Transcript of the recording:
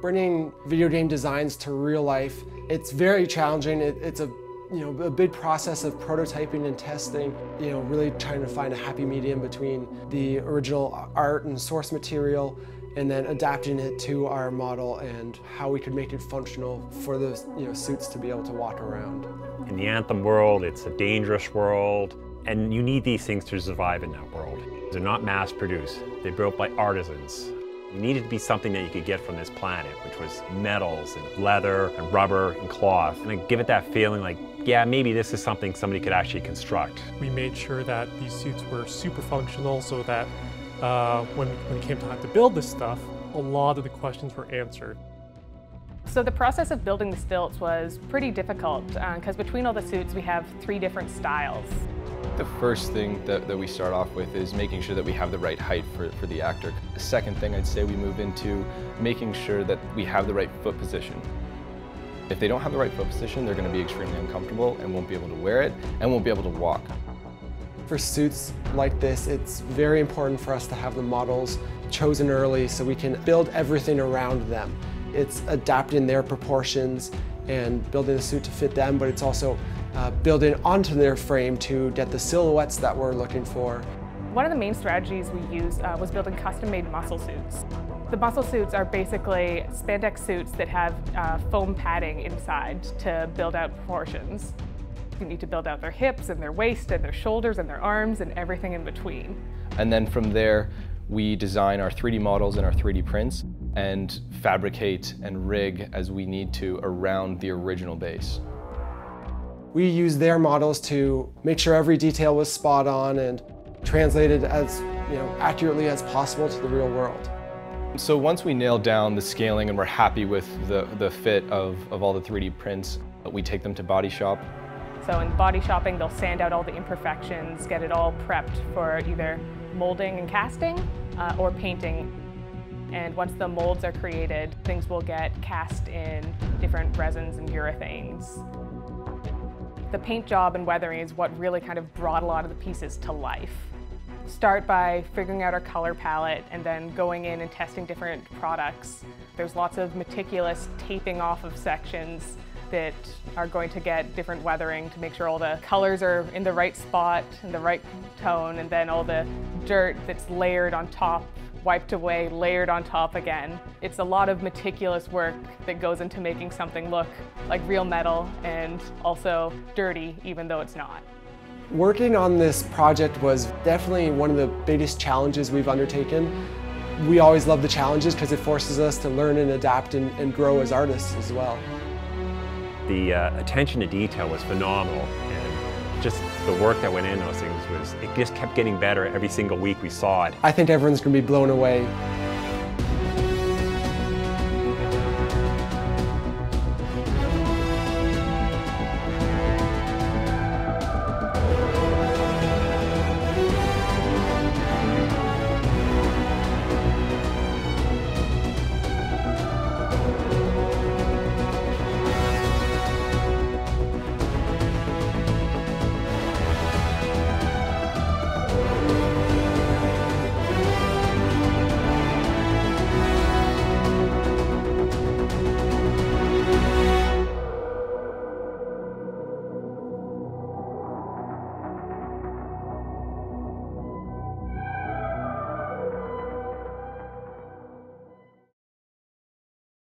Bringing video game designs to real life, it's very challenging. It, it's a you know, a big process of prototyping and testing, you know, really trying to find a happy medium between the original art and source material and then adapting it to our model and how we could make it functional for those, you know, suits to be able to walk around. In the Anthem world, it's a dangerous world, and you need these things to survive in that world. They're not mass produced, they're built by artisans. It needed to be something that you could get from this planet, which was metals and leather and rubber and cloth, and give it that feeling like, yeah, maybe this is something somebody could actually construct. We made sure that these suits were super functional so that uh, when, when it came time to build this stuff, a lot of the questions were answered. So the process of building the stilts was pretty difficult because uh, between all the suits we have three different styles. The first thing that, that we start off with is making sure that we have the right height for, for the actor. The second thing I'd say we move into making sure that we have the right foot position. If they don't have the right foot position, they're going to be extremely uncomfortable and won't be able to wear it and won't be able to walk. For suits like this, it's very important for us to have the models chosen early so we can build everything around them. It's adapting their proportions and building the suit to fit them, but it's also uh, building onto their frame to get the silhouettes that we're looking for. One of the main strategies we used uh, was building custom-made muscle suits. The muscle suits are basically spandex suits that have uh, foam padding inside to build out proportions. You need to build out their hips and their waist and their shoulders and their arms and everything in between. And then from there, we design our 3D models and our 3D prints and fabricate and rig as we need to around the original base. We use their models to make sure every detail was spot on and translated as you know, accurately as possible to the real world. So once we nail down the scaling and we're happy with the, the fit of, of all the 3D prints, we take them to body shop so in body shopping, they'll sand out all the imperfections, get it all prepped for either molding and casting uh, or painting. And once the molds are created, things will get cast in different resins and urethanes. The paint job and weathering is what really kind of brought a lot of the pieces to life. Start by figuring out our color palette and then going in and testing different products. There's lots of meticulous taping off of sections that are going to get different weathering to make sure all the colors are in the right spot, and the right tone, and then all the dirt that's layered on top, wiped away, layered on top again. It's a lot of meticulous work that goes into making something look like real metal and also dirty, even though it's not. Working on this project was definitely one of the biggest challenges we've undertaken. We always love the challenges because it forces us to learn and adapt and, and grow as artists as well. The uh, attention to detail was phenomenal and just the work that went in those things was, it just kept getting better every single week we saw it. I think everyone's going to be blown away